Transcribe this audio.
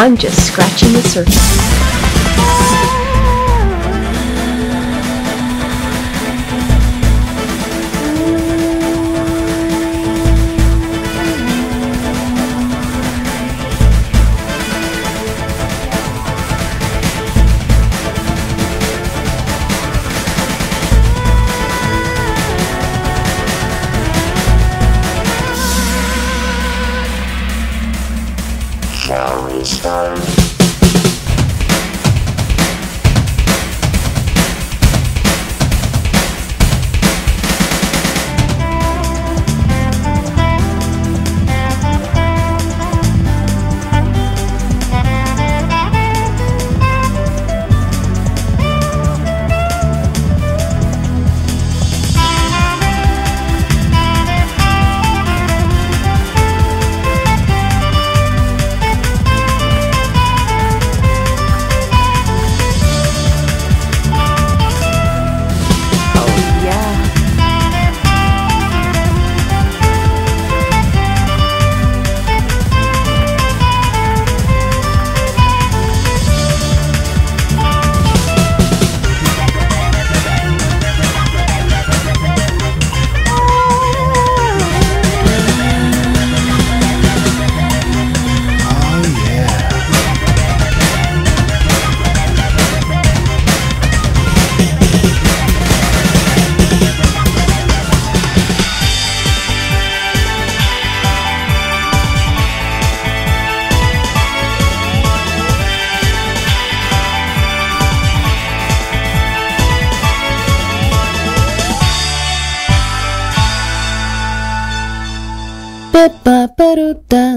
I'm just scratching the surface. Shall we start? Ba ba ba do